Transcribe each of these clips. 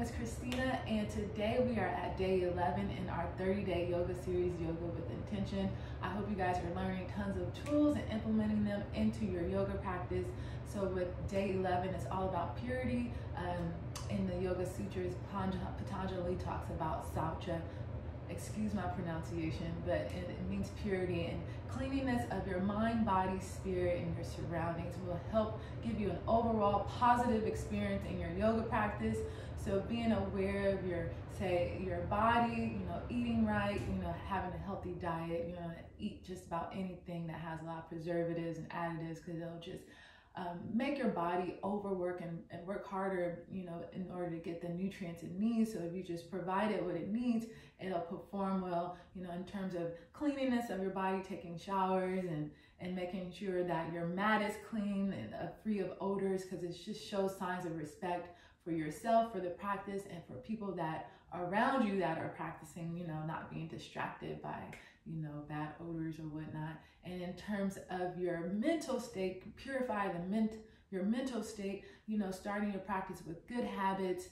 name is Christina, and today we are at day 11 in our 30 day yoga series, Yoga with Intention. I hope you guys are learning tons of tools and implementing them into your yoga practice. So, with day 11, it's all about purity. Um, in the Yoga Sutras, Patanjali talks about saucha, excuse my pronunciation, but it, it, means purity and cleanliness of your mind, body, spirit, and your surroundings will help give you an overall positive experience in your yoga practice. So being aware of your, say, your body, you know, eating right, you know, having a healthy diet, you know, eat just about anything that has a lot of preservatives and additives because it'll just um, make your body overwork and, and work harder, you know, in order to get the nutrients it needs. So if you just provide it what it needs, it'll perform well, you know, in terms of cleanliness of your body, taking showers and, and making sure that your mat is clean and uh, free of odors because it just shows signs of respect for yourself, for the practice, and for people that are around you that are practicing, you know, not being distracted by you know, bad odors or whatnot. And in terms of your mental state, purify the ment your mental state, you know, starting your practice with good habits,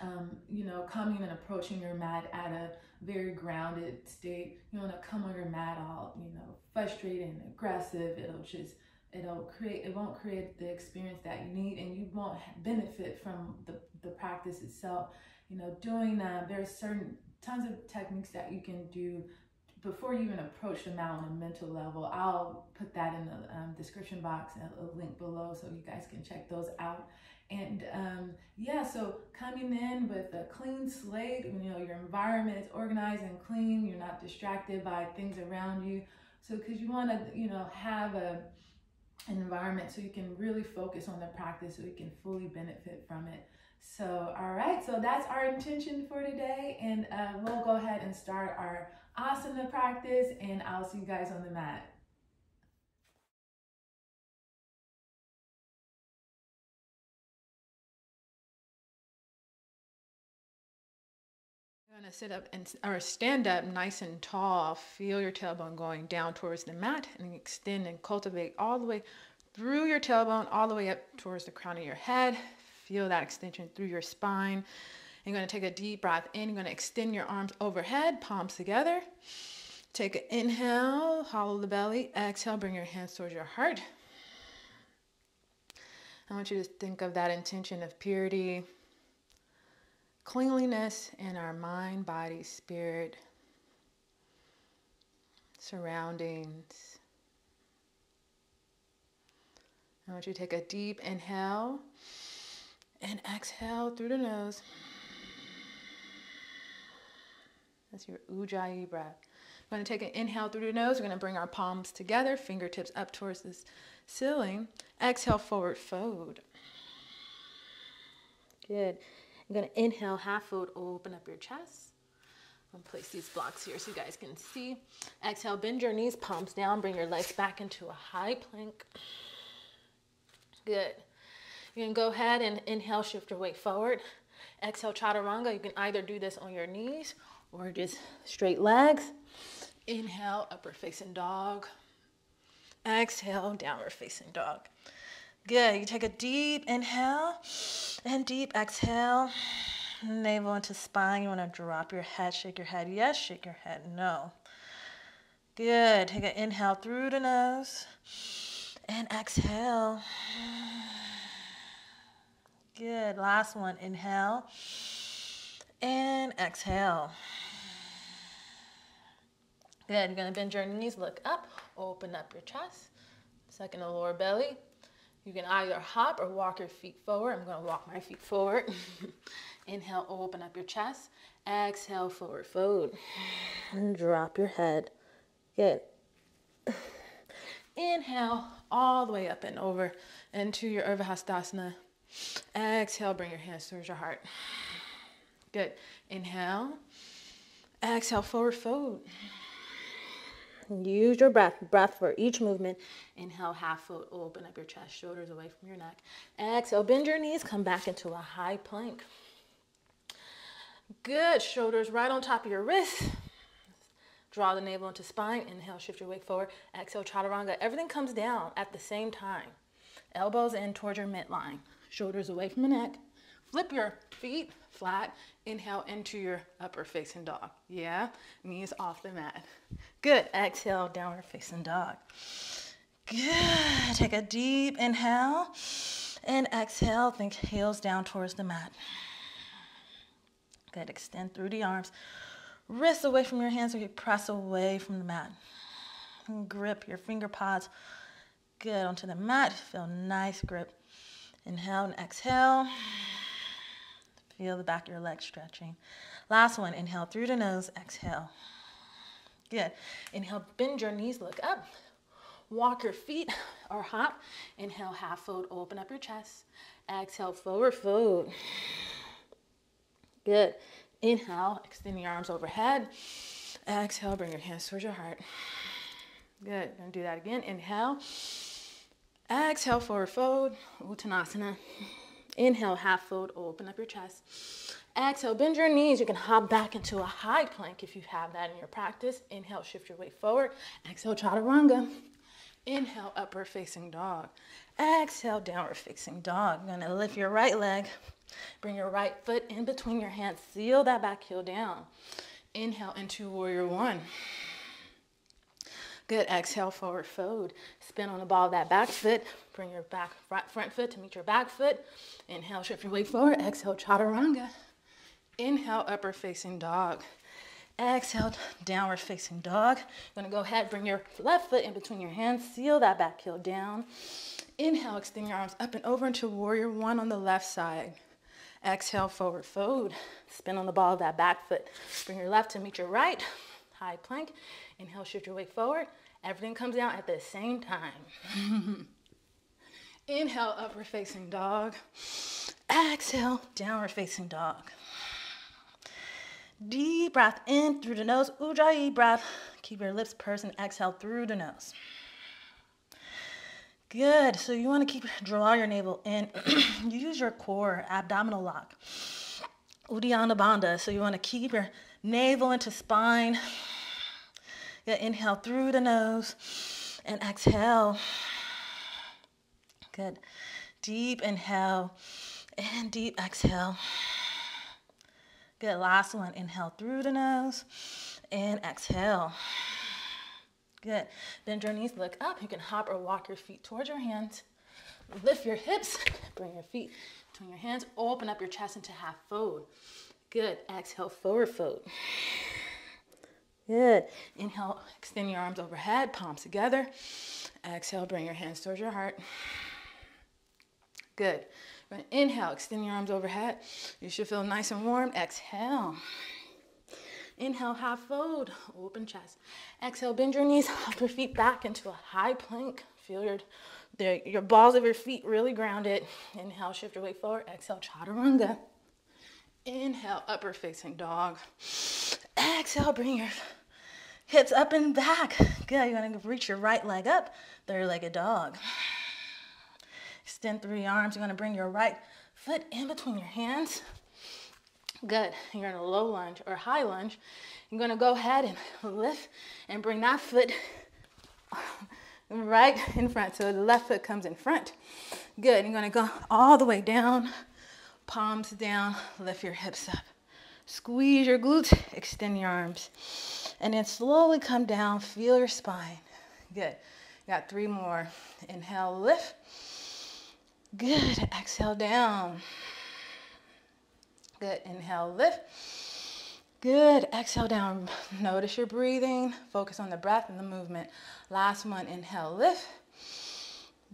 um, you know, coming and approaching your mat at a very grounded state. You don't want to come on your mat all, you know, frustrated and aggressive. It'll just, it'll create, it won't create the experience that you need and you won't benefit from the, the practice itself. You know, doing that, there's certain tons of techniques that you can do before you even approach the mat on a mental level, I'll put that in the um, description box and a link below so you guys can check those out. And um, yeah, so coming in with a clean slate, you know, your environment is organized and clean, you're not distracted by things around you. So, because you want to, you know, have a environment so you can really focus on the practice so you can fully benefit from it. So, all right, so that's our intention for today, and uh, we'll go ahead and start our asana practice, and I'll see you guys on the mat. To sit up and or stand up nice and tall. Feel your tailbone going down towards the mat and extend and cultivate all the way through your tailbone, all the way up towards the crown of your head. Feel that extension through your spine. You're going to take a deep breath in. You're going to extend your arms overhead, palms together. Take an inhale, hollow the belly. Exhale, bring your hands towards your heart. I want you to think of that intention of purity, cleanliness in our mind, body, spirit, surroundings. I want you to take a deep inhale and exhale through the nose. That's your ujjayi breath. We're going to take an inhale through the nose. We're going to bring our palms together, fingertips up towards this ceiling. Exhale, forward fold. Good. You're to inhale, half fold, open up your chest. To place these blocks here so you guys can see. Exhale, bend your knees, palms down, bring your legs back into a high plank. Good. You can go ahead and inhale, shift your weight forward. Exhale, chaturanga. You can either do this on your knees or just straight legs. Inhale, upper facing dog. Exhale, downward facing dog. Good. You take a deep inhale and deep exhale. Navel into spine. You want to drop your head, shake your head. Yes, shake your head. No. Good. Take an inhale through the nose and exhale. Good. Last one. Inhale and exhale. Good, you're gonna bend your knees, look up, open up your chest. Second the lower belly. You can either hop or walk your feet forward. I'm gonna walk my feet forward. Inhale, open up your chest. Exhale, forward fold. And drop your head. Good. Inhale, all the way up and over into your Urdhva Hastasana. Exhale, bring your hands towards your heart. Good. Inhale. Exhale, forward fold. Use your breath, breath for each movement. Inhale, half foot, open up your chest, shoulders away from your neck. Exhale, bend your knees, come back into a high plank. Good, shoulders right on top of your wrists. Draw the navel into spine. Inhale, shift your weight forward. Exhale, chaturanga. Everything comes down at the same time. Elbows in towards your midline. Shoulders away from the neck. Flip your feet flat. Inhale into your upper facing dog. Yeah, knees off the mat. Good. Exhale, downward facing dog. Good. Take a deep inhale and exhale. Think heels down towards the mat. Good. Extend through the arms. Wrists away from your hands so you press away from the mat. And grip your finger pads good onto the mat. Feel nice grip. Inhale and exhale. Feel the back of your leg stretching. Last one. Inhale through the nose. Exhale. Good. Inhale, bend your knees, look up. Walk your feet or hop. Inhale, half fold, open up your chest. Exhale, forward fold. Good. Inhale, extend your arms overhead. Exhale, bring your hands towards your heart. Good. Gonna do that again. Inhale. Exhale, forward fold, Uttanasana. Inhale, half fold, open up your chest. Exhale, bend your knees. You can hop back into a high plank if you have that in your practice. Inhale, shift your weight forward. Exhale, chaturanga. Inhale, upward facing dog. Exhale, downward facing dog. You're gonna lift your right leg. Bring your right foot in between your hands. Seal that back heel down. Inhale into warrior one. Good. Exhale, forward fold. Spin on the ball of that back foot. Bring your back front, front foot to meet your back foot. Inhale, shift your weight forward. Exhale, chaturanga. Inhale, upper facing dog. Exhale, downward facing dog. You're gonna go ahead, bring your left foot in between your hands, seal that back heel down. Inhale, extend your arms up and over into warrior one on the left side. Exhale, forward fold. Spin on the ball of that back foot. Bring your left to meet your right. High plank. Inhale, shift your weight forward. Everything comes down at the same time. Inhale, upward facing dog. Exhale, downward facing dog. Deep breath in through the nose, Ujjayi breath. Keep your lips pursed and exhale through the nose. Good. So you want to keep draw your navel in. Use your core, abdominal lock. Uddiyana Bandha. So you want to keep your navel into spine. Yeah, inhale through the nose and exhale. Good. Deep inhale and deep exhale. Good. Last one. Inhale through the nose and exhale. Good. Bend your knees, look up. You can hop or walk your feet towards your hands. Lift your hips. Bring your feet between your hands. Open up your chest into half fold. Good. Exhale, forward fold. Good. Inhale, extend your arms overhead, palms together. Exhale, bring your hands towards your heart. Good. Inhale, extend your arms overhead. You should feel nice and warm. Exhale. Inhale, half fold, open chest. Exhale, bend your knees, hop your feet back into a high plank. Feel your, the, your balls of your feet really grounded. Inhale, shift your weight forward. Exhale, chaturanga. Inhale, upper facing dog. Exhale, bring your hips up and back. Good. You're gonna reach your right leg up, third-legged dog. Extend through your arms. You're gonna bring your right foot in between your hands. Good. You're in a low lunge or high lunge. You're gonna go ahead and lift and bring that foot right in front. So the left foot comes in front. Good. You're gonna go all the way down, palms down, lift your hips up. Squeeze your glutes, extend your arms. And then slowly come down, feel your spine. Good. Got three more. Inhale, lift. Good. Exhale down. Good. Inhale, lift. Good. Exhale down. Notice your breathing. Focus on the breath and the movement. Last one. Inhale, lift.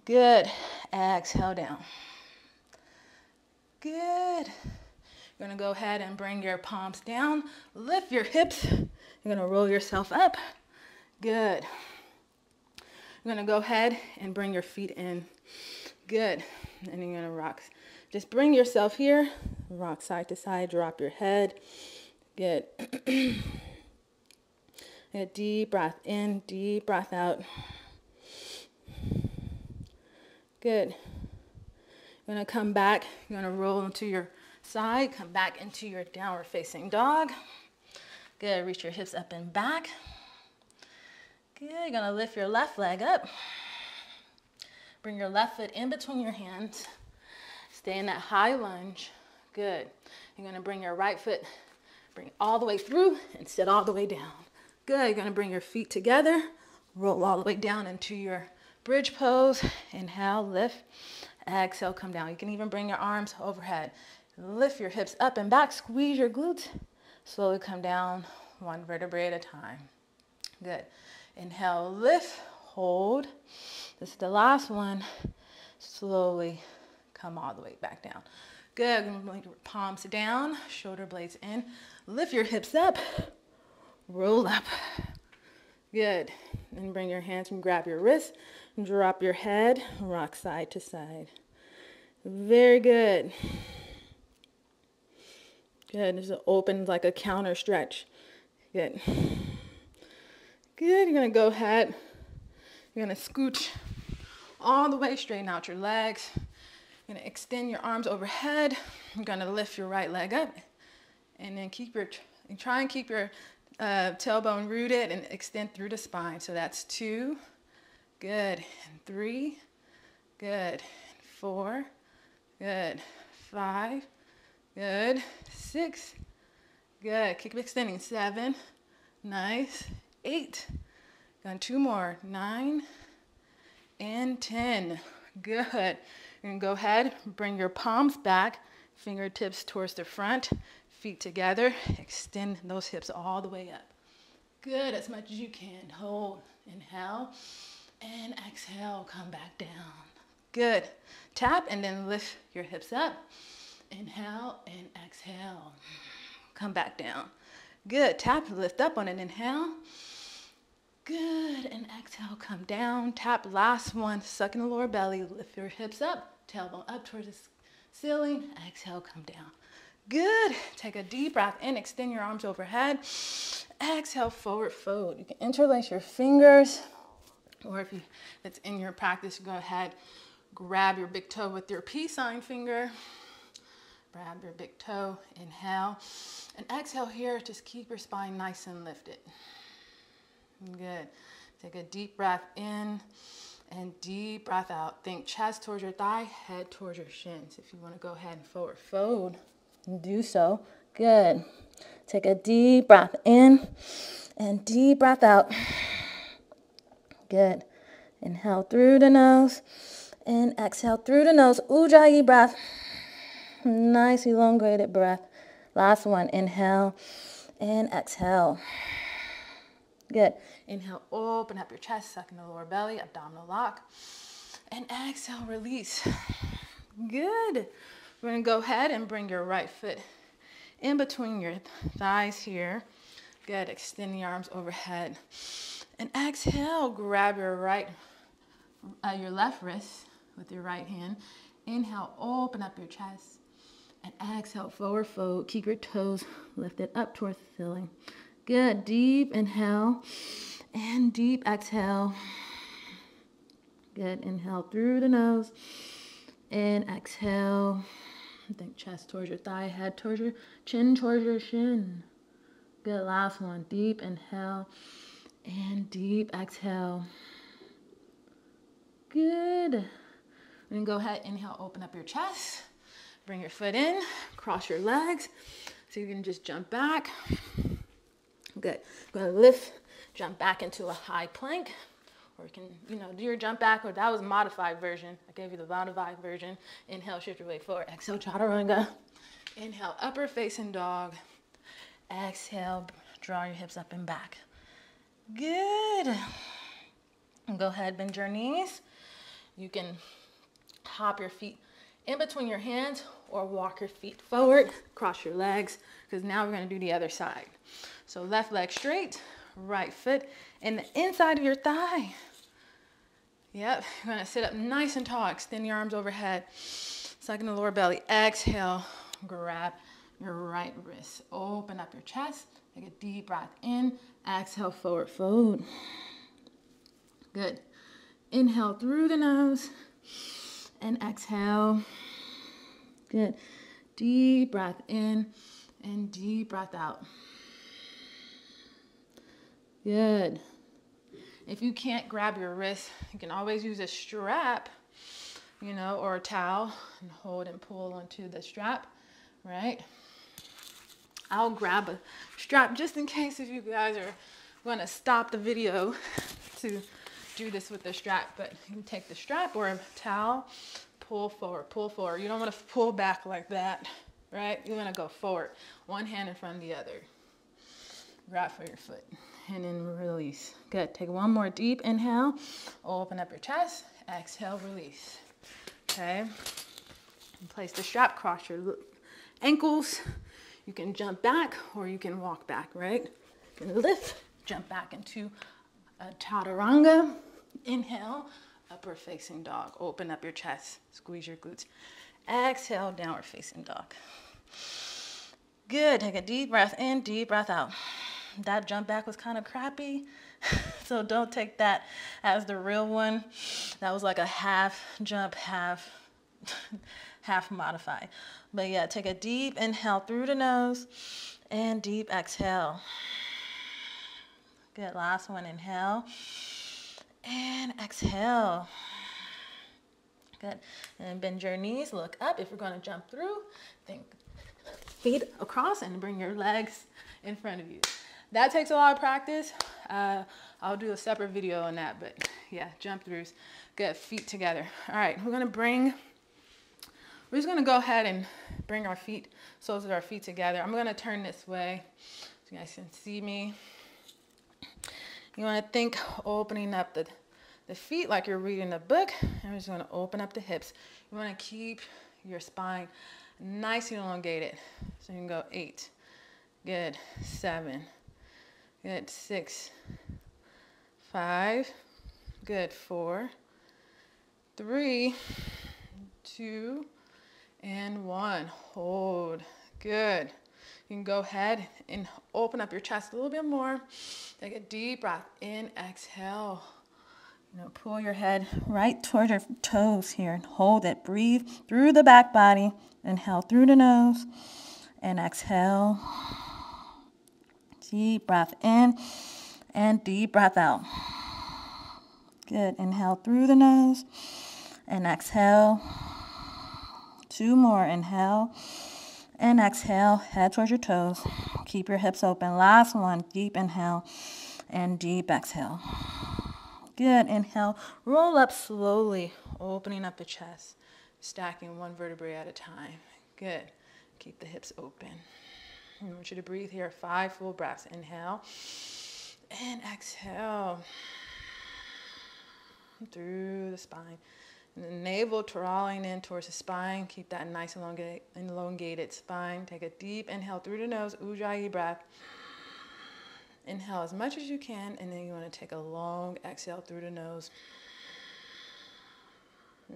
Good. Exhale down. Good. You're gonna go ahead and bring your palms down. Lift your hips. You're gonna roll yourself up. Good. You're gonna go ahead and bring your feet in. Good. And you're gonna rock just bring yourself here, rock side to side, drop your head. Good. a deep breath in, deep breath out. Good. You're gonna come back, you're gonna roll into your side, come back into your downward facing dog. Good, reach your hips up and back. Good, you're gonna lift your left leg up. Bring your left foot in between your hands. Stay in that high lunge. Good. You're gonna bring your right foot, bring it all the way through and sit all the way down. Good. You're gonna bring your feet together, roll all the way down into your bridge pose. Inhale, lift. Exhale, come down. You can even bring your arms overhead. Lift your hips up and back, squeeze your glutes. Slowly come down one vertebrae at a time. Good. Inhale, lift, hold. This is the last one. Slowly come all the way back down. Good. Palms down, shoulder blades in. Lift your hips up. Roll up. Good. And bring your hands and grab your wrists. Drop your head. Rock side to side. Very good. Good. this opens like a counter stretch. Good. Good. You're to go ahead. You're to scooch all the way, straighten out your legs. You're to extend your arms overhead. You're to lift your right leg up. And then keep your, try and keep your uh, tailbone rooted and extend through the spine. So that's two. Good. And three. Good. Four. Good. Five. Good. Six. Good. Keep extending. Seven. Nice. Eight. Got two more. Nine and 10. Good. You're gonna go ahead, bring your palms back, fingertips towards the front, feet together. Extend those hips all the way up. Good, as much as you can. Hold, inhale, and exhale, come back down. Good. Tap and then lift your hips up. Inhale and exhale. Come back down. Good. Tap, lift up on an inhale. Good. And exhale, come down. Tap last one. Suck in the lower belly. Lift your hips up. Tailbone up towards the ceiling. Exhale, come down. Good. Take a deep breath in. Extend your arms overhead. Exhale, forward fold. You can interlace your fingers. Or if you, it's in your practice, go ahead, grab your big toe with your peace sign finger. Grab your big toe. Inhale. And exhale here. Just keep your spine nice and lifted. Good. Take a deep breath in and deep breath out. Think chest towards your thigh, head towards your shins. If you want to go ahead and forward fold, do so. Good. Take a deep breath in and deep breath out. Good. Inhale through the nose and exhale through the nose. Ujjayi breath. Nice elongated breath. Last one. Inhale and exhale. Good. Inhale, open up your chest, suck in the lower belly, abdominal lock. And exhale, release. Good. We're gonna go ahead and bring your right foot in between your thighs here. Good. Extend the arms overhead. And exhale, grab your right, uh, your left wrist with your right hand. Inhale, open up your chest. And exhale, forward fold. Keep your toes lifted up towards the ceiling. Good. Deep inhale and deep exhale. Good. Inhale through the nose and exhale. Think chest towards your thigh, head towards your chin, towards your shin. Good. Last one. Deep inhale and deep exhale. Good. And go ahead, inhale, open up your chest. Bring your foot in, cross your legs. So you can just jump back. Good. I'm gonna lift, jump back into a high plank, or you can, you know, do your jump back, or that was modified version. I gave you the modified version. Inhale, shift your weight forward. Exhale, chaturanga. Inhale, upper facing dog. Exhale, draw your hips up and back. Good. Go ahead, bend your knees. You can hop your feet in between your hands or walk your feet forward, cross your legs, because now we're gonna do the other side. So left leg straight, right foot in the inside of your thigh. Yep, you're gonna sit up nice and tall, extend your arms overhead, suck in the lower belly. Exhale, grab your right wrist. Open up your chest, take a deep breath in, exhale, forward fold. Good. Inhale through the nose and exhale. Good. Deep breath in and deep breath out. Good. If you can't grab your wrist, you can always use a strap, you know, or a towel and hold and pull onto the strap. right? I'll grab a strap just in case if you guys are gonna stop the video to do this with the strap, but you can take the strap or a towel, pull forward, pull forward. You don't wanna pull back like that, right? You wanna go forward, one hand in front of the other. Grab for your foot and then release. Good, take one more deep inhale, open up your chest, exhale, release. Okay, and place the strap, cross your ankles. You can jump back or you can walk back, right? You can lift, jump back into a chaturanga. Inhale, upward facing dog. Open up your chest, squeeze your glutes. Exhale, downward facing dog. Good, take a deep breath in, deep breath out. That jump back was kind of crappy. so don't take that as the real one. That was like a half jump, half half modify. But yeah, take a deep inhale through the nose and deep exhale. Good, last one, inhale and exhale. Good, and bend your knees, look up. If you're gonna jump through, think feet across and bring your legs in front of you. That takes a lot of practice. Uh, I'll do a separate video on that, but yeah, jump throughs. Good, feet together. All right, we're gonna bring we're just gonna go ahead and bring our feet, soles of our feet together. I'm gonna turn this way so you guys can see me. You wanna think opening up the, the feet like you're reading a book. And we're just gonna open up the hips. You wanna keep your spine nice and elongated. So you can go eight, good, seven, good, six, five, good, four, three, two, and one. Hold. Good. You can go ahead and open up your chest a little bit more. Take a deep breath in, exhale. You know, pull your head right toward your toes here and hold it. Breathe through the back body. Inhale through the nose and exhale. Deep breath in and deep breath out. Good. Inhale through the nose and exhale. Two more. Inhale and exhale. Head towards your toes. Keep your hips open. Last one. Deep inhale and deep exhale. Good. Inhale. Roll up slowly, opening up the chest, stacking one vertebrae at a time. Good. Keep the hips open. I want you to breathe here. Five full breaths. Inhale and exhale through the spine. Navel drawing in towards the spine. Keep that nice elongated, elongated spine. Take a deep inhale through the nose, Ujjayi breath. Inhale as much as you can, and then you want to take a long exhale through the nose.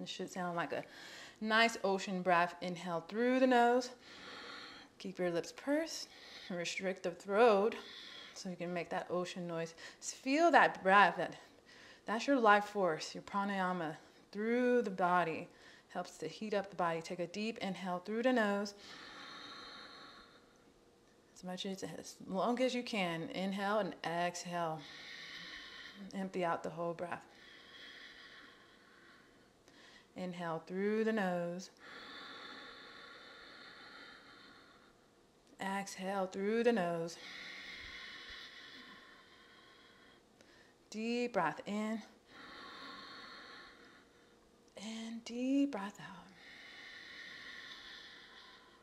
It should sound like a nice ocean breath. Inhale through the nose. Keep your lips pursed. Restrict the throat so you can make that ocean noise. Just feel that breath. That, that's your life force, your pranayama through the body. Helps to heat up the body. Take a deep inhale through the nose. As much as as long as you can. Inhale and exhale. Empty out the whole breath. Inhale through the nose. Exhale through the nose. Deep breath in. And deep breath out.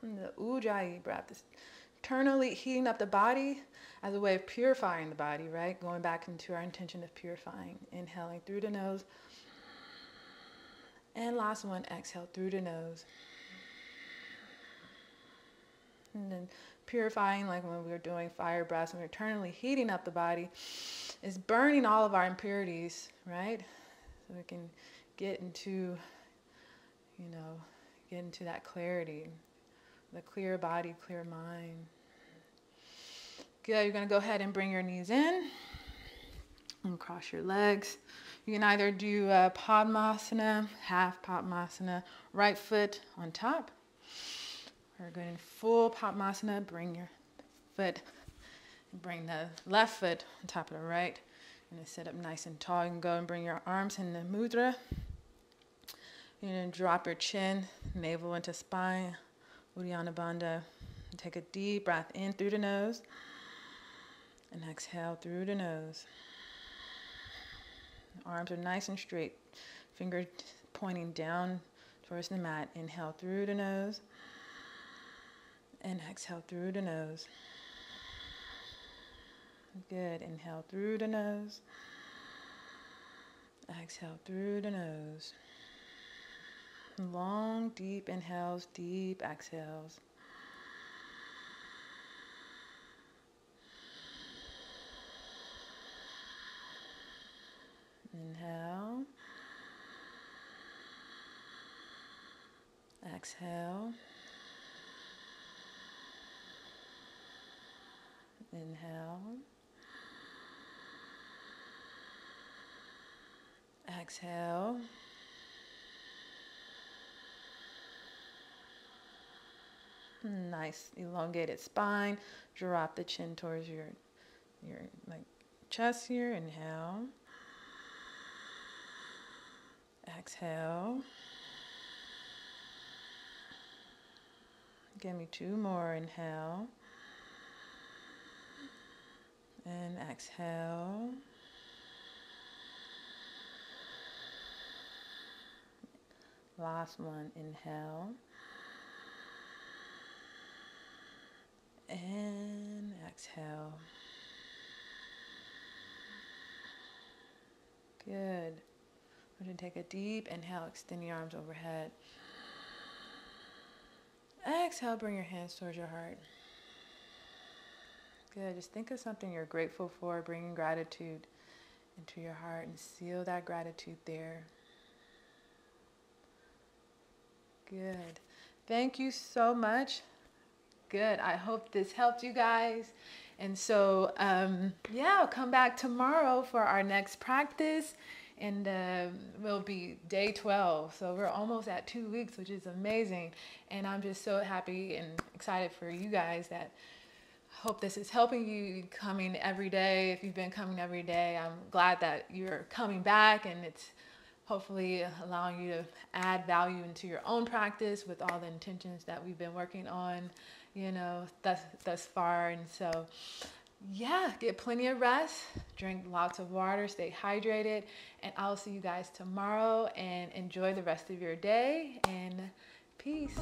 And the Ujjayi breath is internally heating up the body as a way of purifying the body, right? Going back into our intention of purifying. Inhaling through the nose. And last one, exhale through the nose. And then purifying, like when we were doing fire breaths, when we're internally heating up the body, is burning all of our impurities, right? So we can get into, you know, get into that clarity, the clear body, clear mind. Good. You're going to go ahead and bring your knees in and cross your legs. You can either do a Padmasana, half Padmasana, right foot on top. Or go in full Padmasana, bring your foot, bring the left foot on top of the right. Going to sit up nice and tall. You can go and bring your arms in the mudra. You're going to drop your chin, navel into spine, Uddiyana Bandha. Take a deep breath in through the nose and exhale through the nose. Arms are nice and straight, finger pointing down towards the mat. Inhale through the nose and exhale through the nose. Good. Inhale through the nose. Exhale through the nose. Long, deep inhales, deep exhales. Inhale. Exhale. Inhale. Exhale. Nice elongated spine. Drop the chin towards your your like chest here. Inhale. Exhale. Give me two more. Inhale. And exhale. Last one. Inhale. And exhale. Good. We're going to take a deep inhale, extend your arms overhead. Exhale, bring your hands towards your heart. Good. Just think of something you're grateful for, bringing gratitude into your heart and seal that gratitude there. Good. Thank you so much. Good. I hope this helped you guys. And so, um, yeah, I'll come back tomorrow for our next practice and uh, will be day 12. So we're almost at two weeks, which is amazing. And I'm just so happy and excited for you guys that hope this is helping you coming every day. If you've been coming every day, I'm glad that you're coming back and it's hopefully allowing you to add value into your own practice with all the intentions that we've been working on, you know, thus, thus far. And so yeah, get plenty of rest, drink lots of water, stay hydrated, and I'll see you guys tomorrow and enjoy the rest of your day and peace.